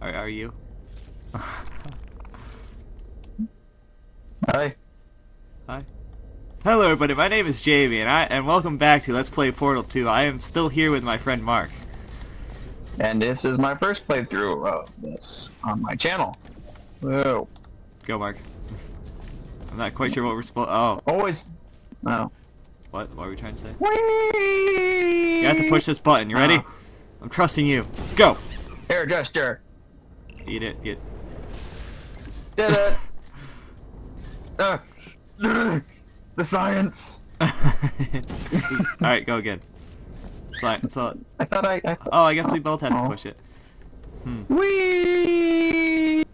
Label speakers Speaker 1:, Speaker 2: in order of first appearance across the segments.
Speaker 1: Are, are you?
Speaker 2: Hi.
Speaker 1: Hi. Hello, everybody. My name is Jamie, and I and welcome back to Let's Play Portal 2. I am still here with my friend Mark.
Speaker 2: And this is my first playthrough of this on my channel. Whoa.
Speaker 1: Go, Mark. I'm not quite sure what we're supposed. Oh,
Speaker 2: Always. No.
Speaker 1: what? What are we trying to say?
Speaker 2: Whee!
Speaker 1: You have to push this button. You ready?
Speaker 2: Uh,
Speaker 1: I'm trusting you. Go.
Speaker 2: Air gesture.
Speaker 1: Eat it. Eat.
Speaker 2: Did it. uh, the science.
Speaker 1: All right, go again. Fine. So,
Speaker 2: I thought I. I
Speaker 1: oh, I guess we both have to
Speaker 2: Oh.
Speaker 1: push it.
Speaker 2: Whee!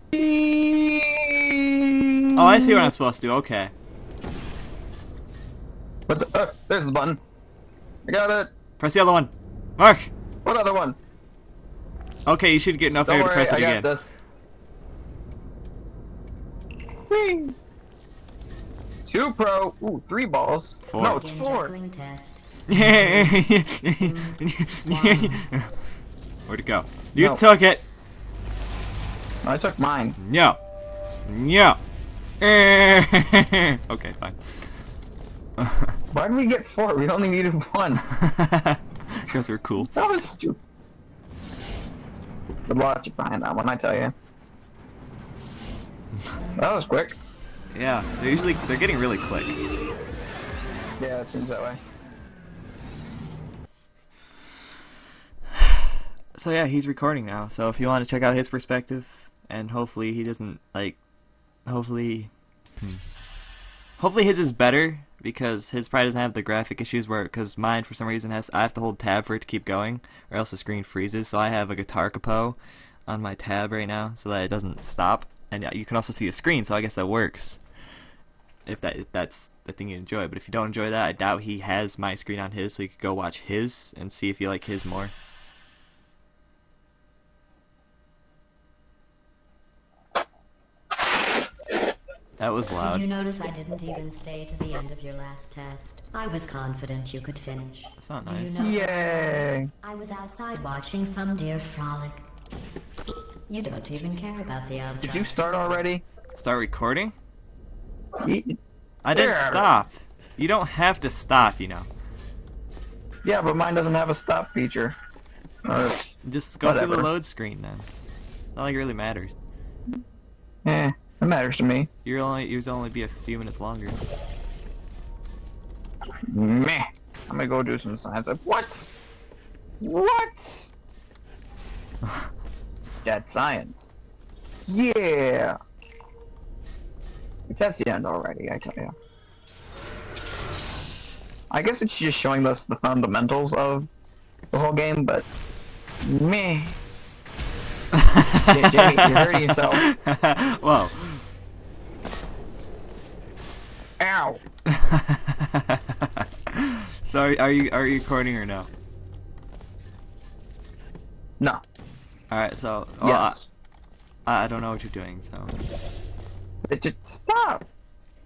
Speaker 1: Oh, I see what I'm supposed to. do. Okay.
Speaker 2: What the? Uh, there's the button. I got it.
Speaker 1: Press the other one. Mark.
Speaker 2: What other one?
Speaker 1: Okay, you should get enough
Speaker 2: Don't
Speaker 1: air to
Speaker 2: worry,
Speaker 1: press it
Speaker 2: I got
Speaker 1: again.
Speaker 2: this. Whee! Two pro. Ooh, three balls.
Speaker 1: Four.
Speaker 2: No, it's
Speaker 3: Begin
Speaker 2: four.
Speaker 3: juggling test.
Speaker 1: Where'd it go? You
Speaker 2: No.
Speaker 1: took it.
Speaker 2: I took mine.
Speaker 1: No. No. okay, fine.
Speaker 2: Why did we get four? We only needed one.
Speaker 1: Because we're cool.
Speaker 2: That was stupid. Good luck you find that one, I tell you. That was quick.
Speaker 1: Yeah, they're usually they're getting really quick.
Speaker 2: Yeah, it seems that way.
Speaker 1: So yeah, he's recording now. So if you want to check out his perspective, and hopefully he doesn't like, hopefully, hmm. Hopefully his is better because his probably doesn't have the graphic issues where because mine for some reason has I have to hold tab for it to keep going or else the screen freezes. So I have a guitar capo on my tab right now so that it doesn't stop, and you can also see the screen. So I guess that works. If that if that's the thing you enjoy, but if you don't enjoy that, I doubt he has my screen on his, so you could go watch his and see if you like his more. That was loud.
Speaker 3: Did you notice I didn't even stay to the end of your last test? I was confident you could finish.
Speaker 1: That's not
Speaker 3: Do you
Speaker 1: nice.
Speaker 3: know
Speaker 2: Yay!
Speaker 3: I was outside watching some deer frolic. You don't even care about the outside.
Speaker 2: Did you start already?
Speaker 1: Start recording? I didn't stop. You don't have to stop, you know.
Speaker 2: Yeah, but mine doesn't have a stop feature. Or,
Speaker 1: Just go through the load screen then. Not like it really matters.
Speaker 2: eh, it matters to me.
Speaker 1: You're only will only be a few minutes longer.
Speaker 2: Meh. I'm gonna go do some science. What? What? Dead science. Yeah. But That's the end already, I tell you. I guess it's just showing us the fundamentals of the whole game, but meh. Ja- Jamie, you're hurting yourself.
Speaker 1: Whoa. so are, are you are you recording or no?
Speaker 2: No.
Speaker 1: Alright, so well,
Speaker 2: yes.
Speaker 1: I, I don't know what you're doing, so
Speaker 2: It just stop.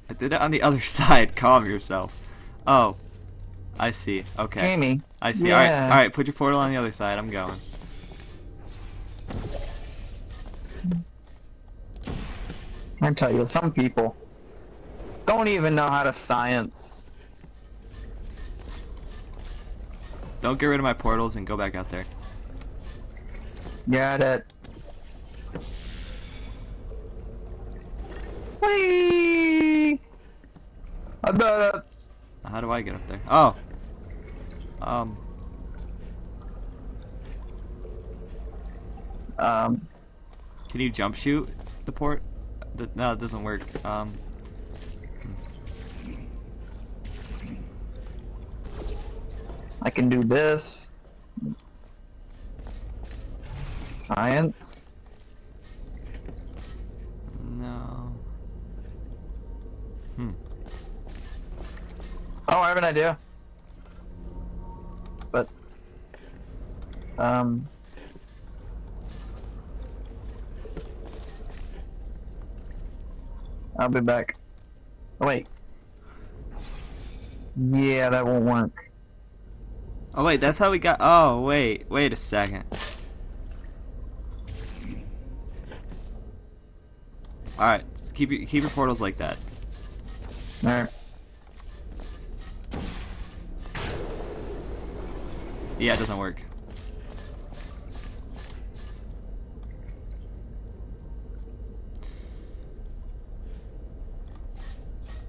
Speaker 1: I did it on the other side. Calm yourself. Oh. I see. Okay.
Speaker 2: Jamie.
Speaker 1: I see. Alright, alright, put your portal on the other side. I'm going.
Speaker 2: I tell you, some people don't even know how to science.
Speaker 1: Don't get rid of my portals and go back out there.
Speaker 2: Got it. Whee! I bet it.
Speaker 1: How do I get up there? Oh. Um.
Speaker 2: Um,
Speaker 1: Can you jump shoot the port? No, it doesn't work. Um.
Speaker 2: I can do this. Science.
Speaker 1: No. Hmm.
Speaker 2: Oh, I have an idea. But, um, I'll be back. Oh, wait. Yeah, that won't work.
Speaker 1: Oh wait, that's how we got. Oh wait, wait a second. All right, keep your keep your portals like that.
Speaker 2: Alright.
Speaker 1: Yeah, it doesn't work.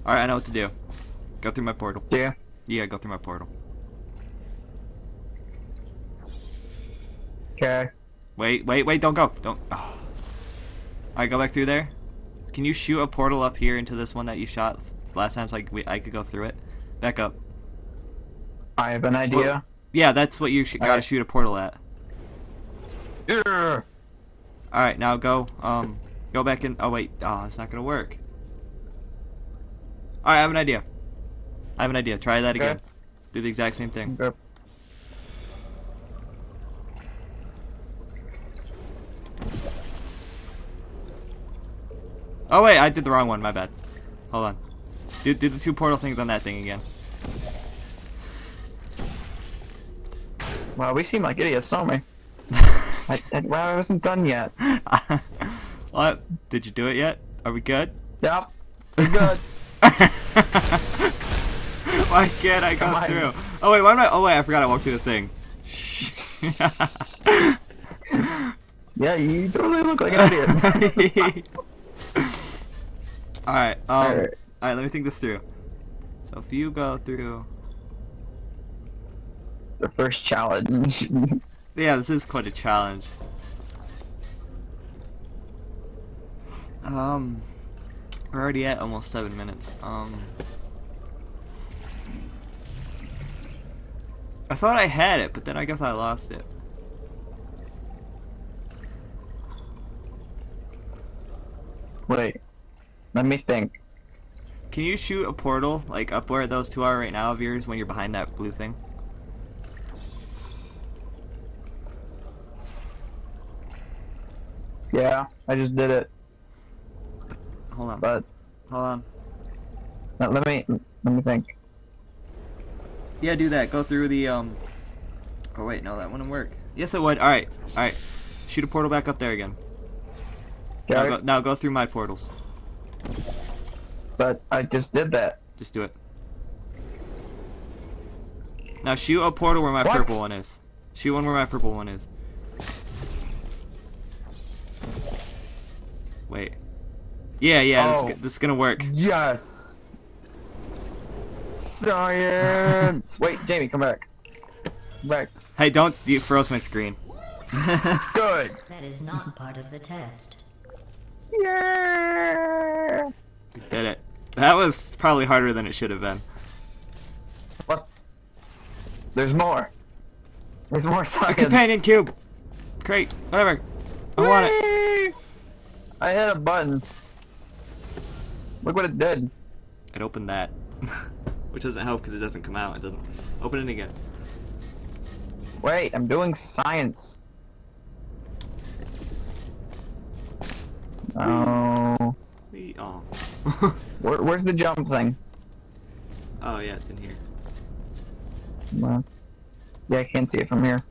Speaker 1: All right, I know what to do. Go through my portal.
Speaker 2: Yeah.
Speaker 1: Yeah, go through my portal.
Speaker 2: Okay.
Speaker 1: Wait, wait, wait! Don't go! Don't. Oh. All right, go back through there. Can you shoot a portal up here into this one that you shot last time, so I, we, I could go through it? Back up.
Speaker 2: I have an idea.
Speaker 1: Yeah, that's what you sh- gotta
Speaker 2: Alright.
Speaker 1: shoot a portal at.
Speaker 2: Yeah.
Speaker 1: All right, now go. Um, go back in. Oh wait, oh, it's not gonna work. All right, I have an idea. I have an idea. Try that
Speaker 2: Okay.
Speaker 1: again. Do the exact same thing.
Speaker 2: Okay.
Speaker 1: Oh wait, I did the wrong one. My bad. Hold on. Do do the two portal things on that thing again.
Speaker 2: Well, we seem like idiots, don't we? I, I, well, I wasn't done yet.
Speaker 1: what? Did you do it yet? Are we good?
Speaker 2: Yep. We're good.
Speaker 1: why can't I go
Speaker 2: Come on.
Speaker 1: through? Oh wait, why am I? Oh wait, I forgot I walked through the thing.
Speaker 2: Shh Yeah, you totally look like an idiot.
Speaker 1: All right. Um. All
Speaker 2: Alright.
Speaker 1: Let me think this through. So if you go through,
Speaker 2: the first challenge.
Speaker 1: yeah, this is quite a challenge. Um, we're already at almost seven minutes. Um, I thought I had it, but then I guess I lost it.
Speaker 2: Wait. Let me think.
Speaker 1: Can you shoot a portal like up where those two are right now of yours when you're behind that blue thing?
Speaker 2: Yeah, I just did it,
Speaker 1: Hold on.
Speaker 2: but
Speaker 1: Hold on.
Speaker 2: let let me let me think.
Speaker 1: Yeah, do that. Go through the um. Oh wait, no, that wouldn't work. Yes, it would. All right, all right. Shoot a portal back up there again. Now go, now go through my portals.
Speaker 2: But I just did that.
Speaker 1: Just do it. Now shoot a portal where my
Speaker 2: What?
Speaker 1: purple one is. Shoot one where my purple one is. Wait. Yeah, yeah, this,
Speaker 2: Oh.
Speaker 1: is, this is gonna work.
Speaker 2: Yes. Science. Wait, Jamie, come back. Come back.
Speaker 1: Hey, don't you froze my screen.
Speaker 2: Good.
Speaker 3: That is not part of the test.
Speaker 2: Yeah.
Speaker 1: We did it. That was probably harder than it should have been.
Speaker 2: What? There's more. There's more
Speaker 1: A companion cube. Great. Whatever. I want it.
Speaker 2: I hit a button. Look what it did.
Speaker 1: It opened that, which doesn't help because it doesn't come out. It doesn't. Open it again.
Speaker 2: Wait, I'm doing science. Oh.
Speaker 1: We oh.
Speaker 2: Where, where's the jump thing?
Speaker 1: oh yeah, it's in here.
Speaker 2: Well, yeah, I can't see it from here.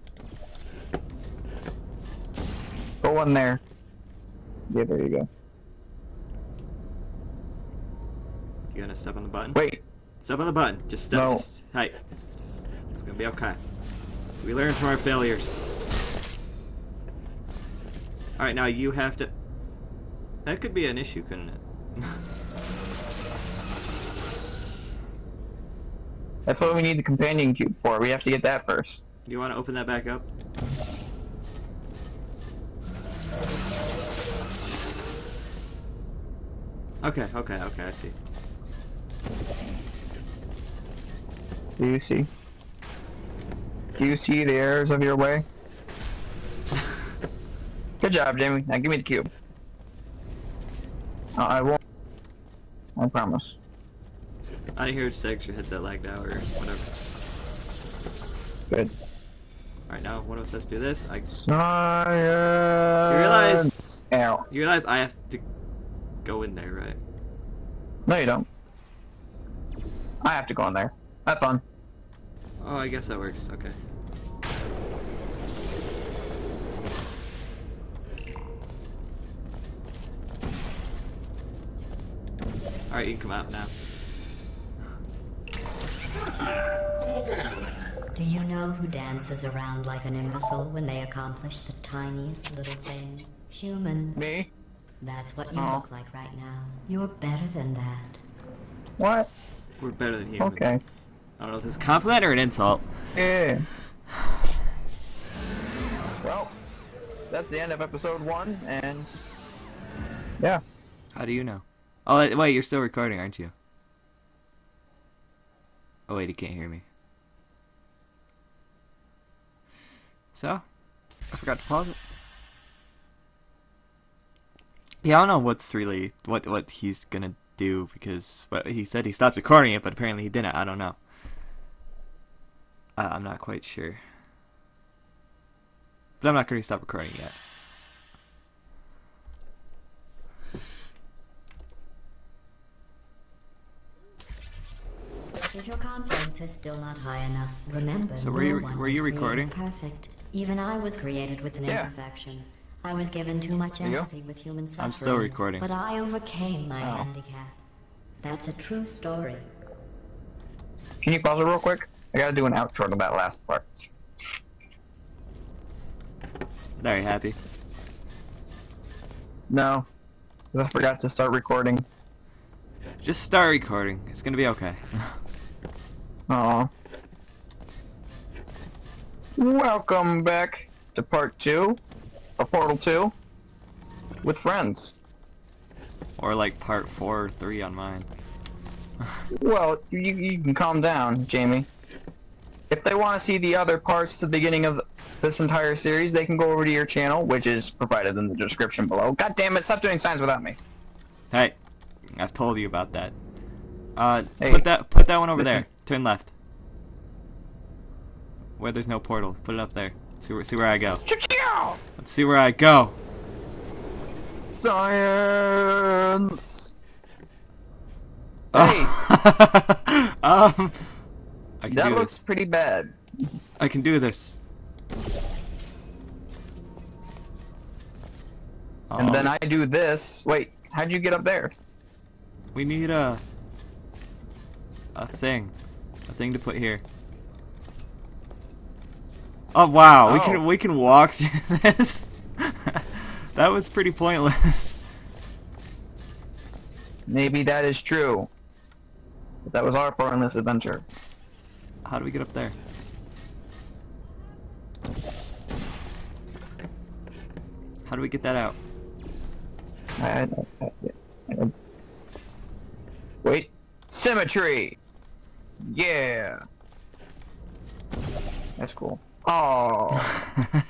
Speaker 2: Go one there. Yeah, there you go.
Speaker 1: You gonna step on the button?
Speaker 2: Wait,
Speaker 1: Step on the button. Just step.
Speaker 2: No.
Speaker 1: Just, hey. Just, it's gonna be okay. We learn from our failures. All right, now you have to. That could be an issue, couldn't it?
Speaker 2: that's what we need the companion cube for. We have to get that first.
Speaker 1: you want to open that back up? Okay, okay, okay. I see.
Speaker 2: Do you see? Do you see the errors of your way? Good job, Jamie. Now give me the cube. Uh, I won't. I promise.
Speaker 1: I didn't hear said 'cause your headset lagged out or whatever.
Speaker 2: Good.
Speaker 1: Alright, now what else? Let's do this. I
Speaker 2: Science.
Speaker 1: you realize
Speaker 2: Ow.
Speaker 1: you realize I have to go in there, right?
Speaker 2: No, you don't. I have to go in there. Have fun.
Speaker 1: Oh, I guess that works. Okay. Alright, you can come out now.
Speaker 3: Do you know who dances around like an imbecile when they accomplish the tiniest little thing? Humans.
Speaker 2: Me?
Speaker 3: That's what you
Speaker 2: Oh.
Speaker 3: look like right now. You're better than that.
Speaker 2: What?
Speaker 1: We're better than humans.
Speaker 2: Okay.
Speaker 1: I don't know if this is a compliment or an insult.
Speaker 2: Yeah. Well, that's the end of episode one, and yeah.
Speaker 1: How do you know? Oh, wait, you're still recording, aren't you? Oh, wait, he can't hear me. So, I forgot to pause it. Yeah, I don't know what's really what what he's gonna do because what he said he stopped recording it, but apparently he didn't. I don't know. Uh, I'm not quite sure. But I'm not gonna stop recording yet.
Speaker 3: If your confidence is still not high enough, remember
Speaker 1: So
Speaker 3: no
Speaker 1: were you-
Speaker 3: one
Speaker 1: were you recording?
Speaker 3: Perfect. Even I was created with an
Speaker 2: Yeah.
Speaker 3: imperfection. I was given too much
Speaker 2: Are
Speaker 3: empathy with human suffering.
Speaker 1: I'm still recording.
Speaker 3: But I overcame my
Speaker 2: Oh.
Speaker 3: handicap. That's a true story.
Speaker 2: Can you pause it real quick? I gotta do an outro to that last part.
Speaker 1: Very happy.
Speaker 2: No, 'cause I forgot to start recording.
Speaker 1: Just start recording. It's gonna be okay.
Speaker 2: Aw. Welcome back to part two of Portal 2 with friends.
Speaker 1: or like part four or three on mine.
Speaker 2: Well, you, you can calm down, Jamie. If they want to see the other parts to the beginning of this entire series, they can go over to your channel, which is provided in the description below. God damn it, stop doing signs without me.
Speaker 1: Hey, I've told you about that. Uh,
Speaker 2: Hey,
Speaker 1: put that put that one over there.
Speaker 2: is-
Speaker 1: Turn left. Where there's no portal. Put it up there. See where see where I go. Let's see where I go.
Speaker 2: Science!
Speaker 1: Oh.
Speaker 2: Hey,
Speaker 1: um, I can
Speaker 2: that
Speaker 1: do
Speaker 2: looks
Speaker 1: this.
Speaker 2: pretty bad.
Speaker 1: I can do this.
Speaker 2: And
Speaker 1: Oh,
Speaker 2: then I do this. Wait, how'd you get up there?
Speaker 1: we need a a thing, thing to put here. Oh wow, we
Speaker 2: Oh.
Speaker 1: can we can walk through this. that was pretty pointless.
Speaker 2: Maybe that is true. But that was our part in this adventure.
Speaker 1: How do we get up there? How do we get that out?
Speaker 2: I, I, I, I- wait. Symmetry! Yeah! That's cool. Oh,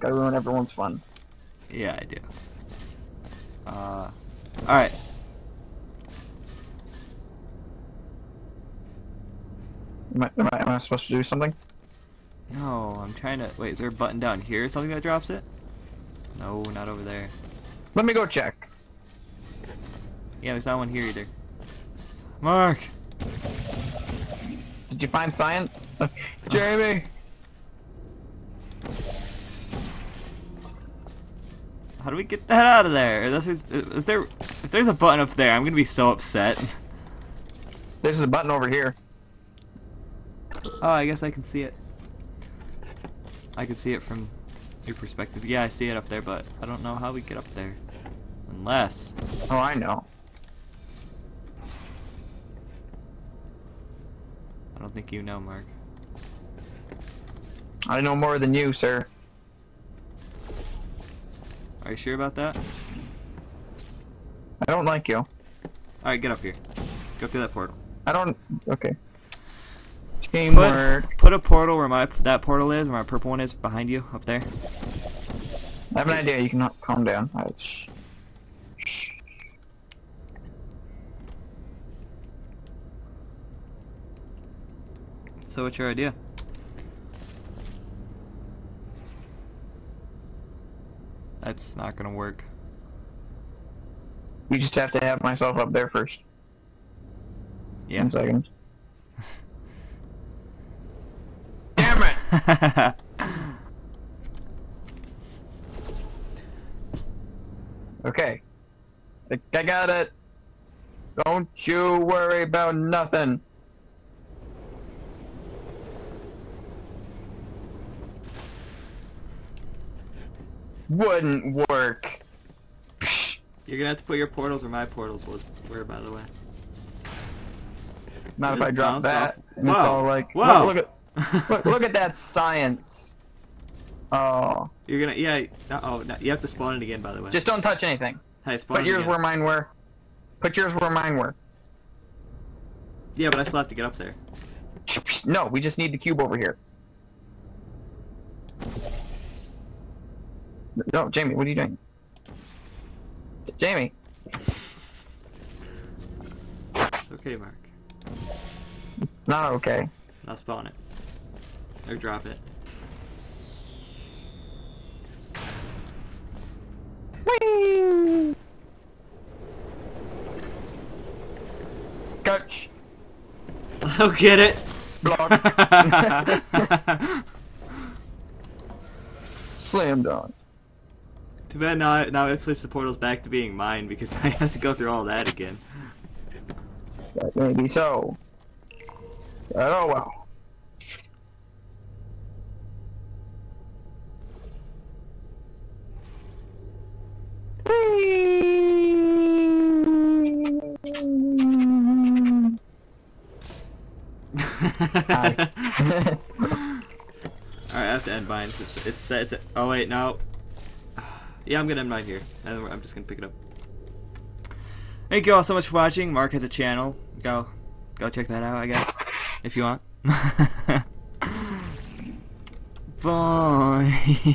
Speaker 2: gotta ruin everyone's fun.
Speaker 1: yeah, I do. Uh, all right.
Speaker 2: Am I, am, I, am I supposed to do something?
Speaker 1: No, I'm trying to. Wait, is there a button down here or something that drops it? No, not over there.
Speaker 2: Let me go check.
Speaker 1: Yeah, there's not one here either. Mark!
Speaker 2: Did you find science? Jamie!
Speaker 1: How do we get that out of there? Is, is, is there? If there's a button up there, I'm gonna be so upset.
Speaker 2: There's a button over here.
Speaker 1: Oh, I guess I can see it. I can see it from your perspective. Yeah, I see it up there, but I don't know how we get up there. Unless.
Speaker 2: Oh, I know.
Speaker 1: Don't think you know, Mark.
Speaker 2: I know more than you, sir.
Speaker 1: Are you sure about that?
Speaker 2: I don't like you.
Speaker 1: Alright, get up here. Go through that portal.
Speaker 2: I don't. Okay.
Speaker 1: Put,
Speaker 2: Teamwork.
Speaker 1: put a portal where my that portal is, where my purple one is, behind you, up there.
Speaker 2: I have an idea. You can calm down. I,
Speaker 1: So what's your idea? That's not gonna work.
Speaker 2: You just have to have myself up there first.
Speaker 1: Yeah.
Speaker 2: One second. Damn it! Okay. I, I got it. Don't you worry about nothing. Wouldn't work.
Speaker 1: You're gonna have to put your portals where my portals was were, by the way.
Speaker 2: Not if I drop that.
Speaker 1: off.
Speaker 2: And it's
Speaker 1: Whoa.
Speaker 2: all like,
Speaker 1: Whoa.
Speaker 2: look, look at look, look at that science. Oh,
Speaker 1: You're gonna, yeah. no- Oh, no, you have to spawn it again, by the way.
Speaker 2: just don't touch anything.
Speaker 1: hey, spawn
Speaker 2: Put yours
Speaker 1: again.
Speaker 2: where mine were. Put yours where mine were.
Speaker 1: Yeah, but I still have to get up there.
Speaker 2: No, we just need the cube over here. No, Jamie, what are you doing? Jamie,
Speaker 1: It's okay, Mark.
Speaker 2: it's not okay.
Speaker 1: I'll spawn it. Or drop it.
Speaker 2: Whee! Coach,
Speaker 1: I'll get it.
Speaker 2: block, slam dunk.
Speaker 1: Too bad now. I- Now I switch the portals back to being mine because I have to go through all that again.
Speaker 2: That may be so. Oh well.
Speaker 1: Alright, I have to end mine. It's, it's, it's, oh wait, no. Yeah, I'm gonna end mine here. And I'm just gonna pick it up. Thank you all so much for watching. Mark has a channel. Go, go check that out. I guess if you want. Bye.